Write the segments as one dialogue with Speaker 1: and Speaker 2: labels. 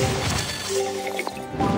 Speaker 1: Thank you.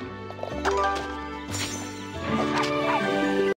Speaker 2: What?